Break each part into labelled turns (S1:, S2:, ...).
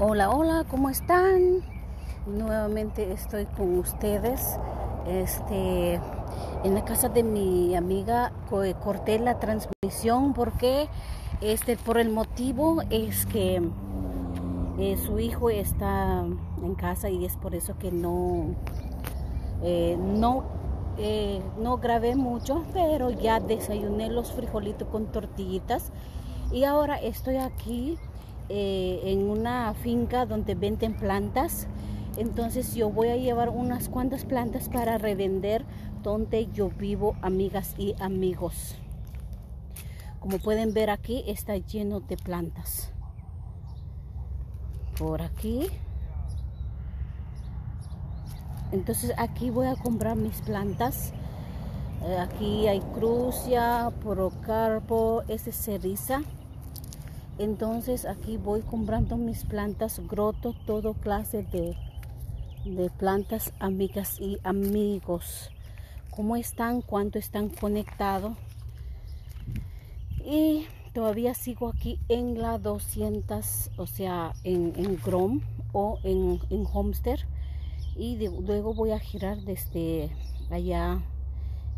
S1: Hola, hola, ¿cómo están? Nuevamente estoy con ustedes. Este, en la casa de mi amiga corté la transmisión porque este por el motivo es que eh, su hijo está en casa y es por eso que no eh, no eh, no grabé mucho, pero ya desayuné los frijolitos con tortillitas y ahora estoy aquí eh, en una finca donde venden plantas. Entonces yo voy a llevar unas cuantas plantas para revender donde yo vivo, amigas y amigos. Como pueden ver aquí está lleno de plantas. Por aquí. Entonces aquí voy a comprar mis plantas. Eh, aquí hay crucia, porocarpo, ese ceriza entonces aquí voy comprando mis plantas groto todo clase de, de plantas amigas y amigos. Cómo están cuánto están conectados y todavía sigo aquí en la 200 o sea en, en Grom o en, en y luego voy a girar desde allá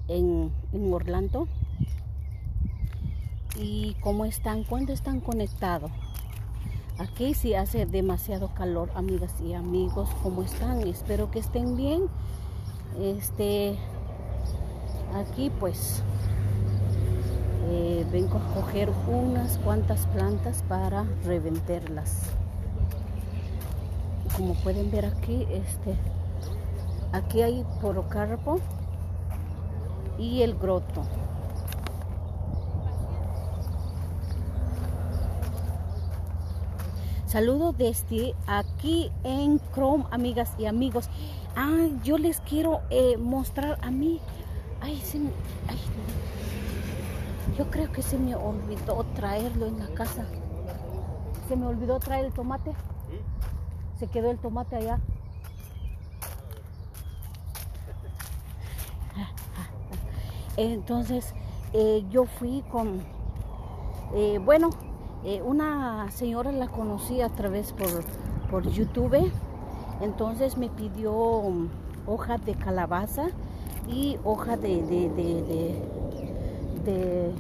S1: en, en Orlando y cómo están, cuándo están conectados. Aquí sí hace demasiado calor, amigas y amigos, ¿cómo están? Espero que estén bien. Este, aquí pues eh, vengo a coger unas cuantas plantas para revenderlas. Como pueden ver aquí, este, aquí hay porocarpo y el groto. Saludo desde aquí en Chrome, amigas y amigos. Ah, yo les quiero eh, mostrar a mí. Ay, ay, yo creo que se me olvidó traerlo en la casa. Se me olvidó traer el tomate. Se quedó el tomate allá. Entonces, eh, yo fui con, eh, bueno, eh, una señora la conocí a través por, por YouTube, entonces me pidió um, hoja de calabaza y hoja de, de, de,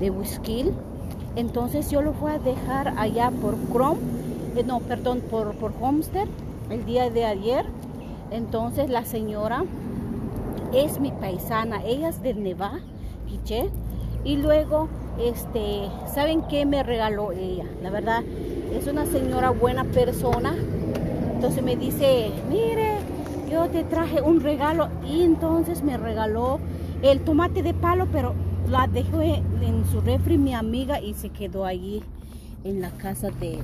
S1: de, whisky. Entonces yo lo voy a dejar allá por Chrome, eh, no, perdón, por, por Homestead el día de ayer. Entonces la señora es mi paisana, ella es de Neva, y luego este, ¿saben qué me regaló ella? La verdad, es una señora buena persona. Entonces me dice, mire, yo te traje un regalo y entonces me regaló el tomate de palo, pero la dejó en su refri mi amiga y se quedó allí en la casa de,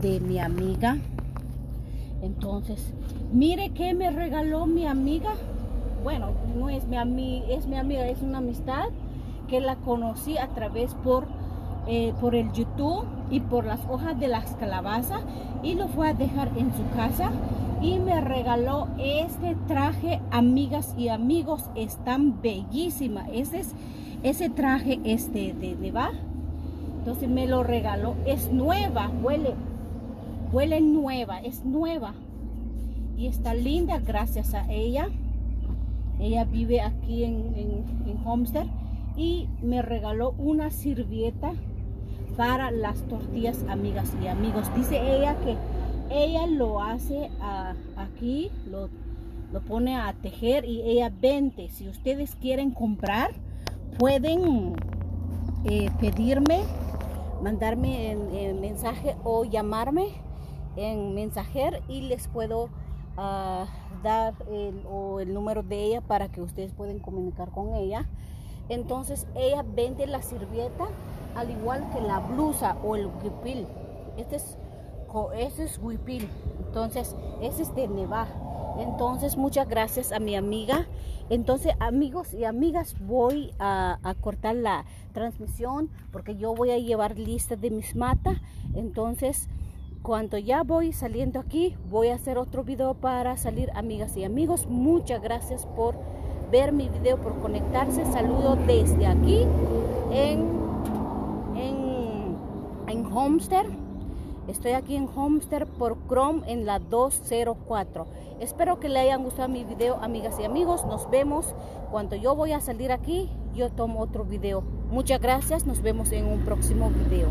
S1: de mi amiga. Entonces, mire qué me regaló mi amiga. Bueno, no es mi amiga, es mi amiga, es una amistad que la conocí a través por, eh, por el YouTube y por las hojas de las calabazas y lo fue a dejar en su casa y me regaló este traje amigas y amigos están bellísima ese es ese traje este de, bar entonces me lo regaló es nueva huele huele nueva es nueva y está linda gracias a ella ella vive aquí en, en, en Homestead y me regaló una sirvieta para las tortillas amigas y amigos. Dice ella que ella lo hace aquí, lo, lo, pone a tejer y ella vende. Si ustedes quieren comprar, pueden eh, pedirme, mandarme en, mensaje o llamarme en mensajer y les puedo ah, dar el, o el número de ella para que ustedes pueden comunicar con ella entonces ella vende la sirvieta al igual que la blusa o el huipil. Este es, ese es. Entonces, ese es de nevar. Entonces, muchas gracias a mi amiga. Entonces, amigos y amigas, voy a, cortar la transmisión porque yo voy a llevar lista de mis matas. Entonces, cuando ya voy saliendo aquí, voy a hacer otro video para salir, amigas y amigos. Muchas gracias por ver mi video, por conectarse. Saludo desde aquí en, en, en Homestead. Estoy aquí en Homestead por Chrome en la 204. Espero que le hayan gustado mi video, amigas y amigos. Nos vemos cuando yo voy a salir aquí. Yo tomo otro video. Muchas gracias. Nos vemos en un próximo video.